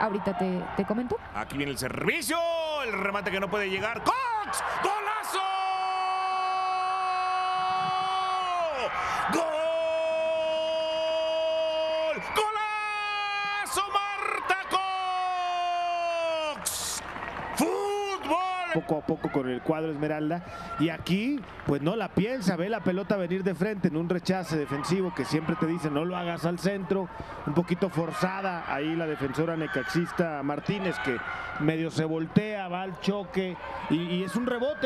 ahorita te, te comento. Aquí viene el servicio, el remate que no puede llegar. ¡Cox! ¡Golazo! ¡Gol! ¡Golazo Marta Cox! ¡Fútbol! Poco a poco con el cuadro Esmeralda. Y aquí, pues no la piensa, ve la pelota venir de frente en un rechace defensivo que siempre te dice no lo hagas al centro. Un poquito forzada ahí la defensora necaxista Martínez que medio se voltea, va al choque y, y es un rebote al